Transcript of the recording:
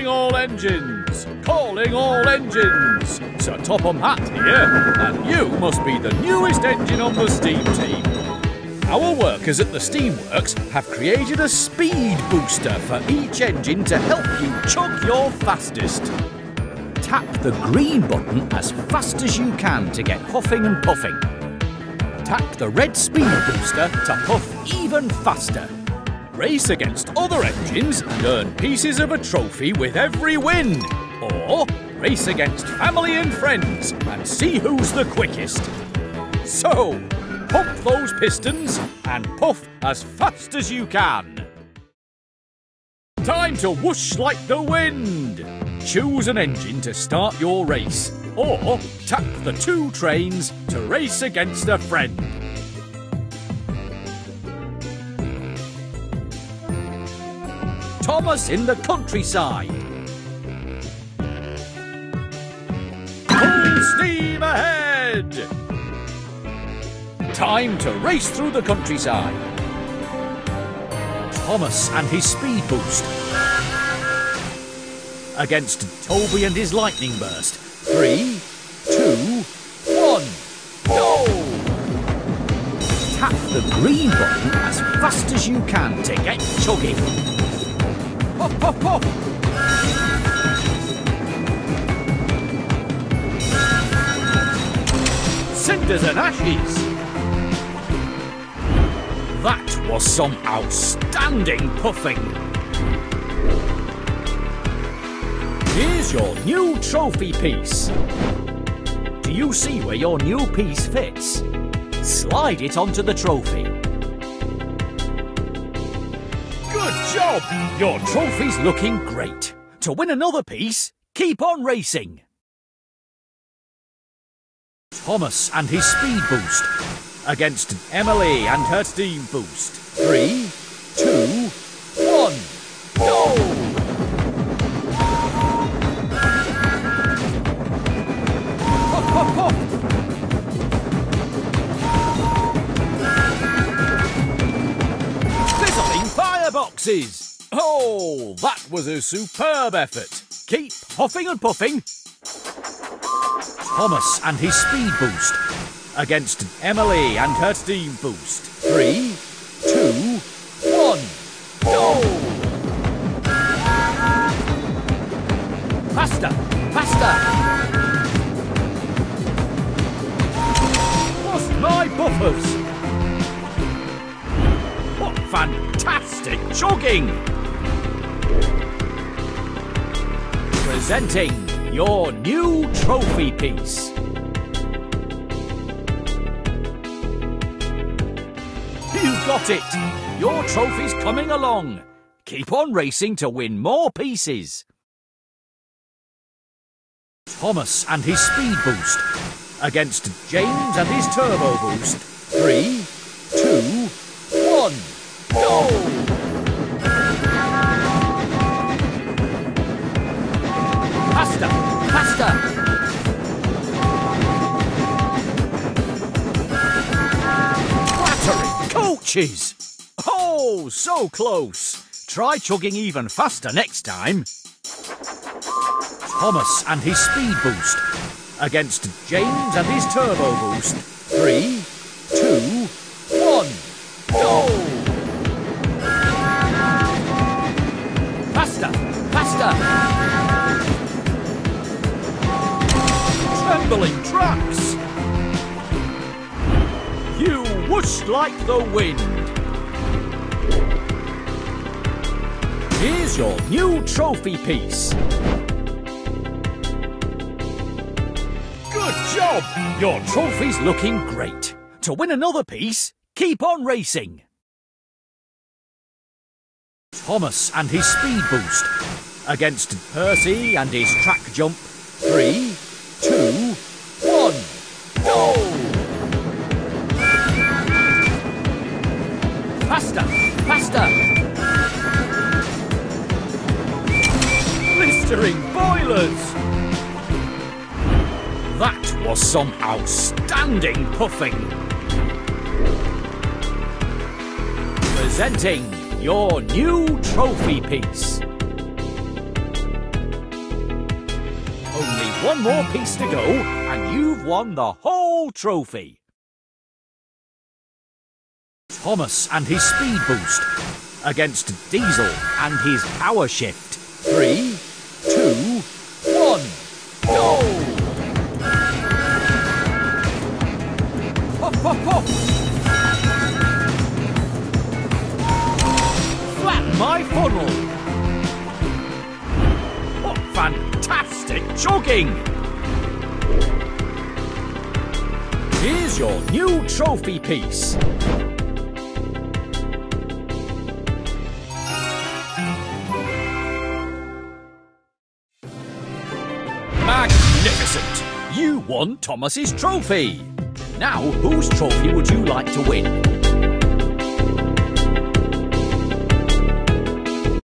Calling all engines! Calling all engines! Sir Topham Hatt here, and you must be the newest engine on the steam team. Our workers at the Steamworks have created a speed booster for each engine to help you chug your fastest. Tap the green button as fast as you can to get huffing and puffing. Tap the red speed booster to puff even faster. Race against other engines and earn pieces of a trophy with every win. Or race against family and friends and see who's the quickest. So, pump those pistons and puff as fast as you can. Time to whoosh like the wind. Choose an engine to start your race, or tap the two trains to race against a friend. Thomas in the countryside. Full steam ahead! Time to race through the countryside. Thomas and his speed boost. Against Toby and his lightning burst. Three, two, one, go! Tap the green button as fast as you can to get chugging. Pop, pop! Cinders and ashes! That was some outstanding puffing! Here's your new trophy piece. Do you see where your new piece fits? Slide it onto the trophy. Job! Your trophy's looking great. To win another piece, keep on racing. Thomas and his speed boost against Emily and her steam boost. Three, Oh, that was a superb effort. Keep huffing and puffing. Thomas and his speed boost against Emily and her steam boost. Three, jogging! Presenting your new trophy piece. You got it! Your trophy's coming along. Keep on racing to win more pieces. Thomas and his speed boost against James and his turbo boost. Three, Clattering! Oh, so close! Try chugging even faster next time. Thomas and his speed boost against James and his turbo boost. Three, two, one, go! Faster, faster! Trembling tracks! Whooshed like the wind! Here's your new trophy piece. Good job! Your trophy's looking great. To win another piece, keep on racing. Thomas and his speed boost against Percy and his track jump. Three, two, was some outstanding puffing. Presenting your new trophy piece. Only one more piece to go and you've won the whole trophy. Thomas and his speed boost against Diesel and his power shift. Three my funnel! What fantastic jogging! Here's your new trophy piece. Magnificent! You won Thomas's trophy! Now, whose trophy would you like to win?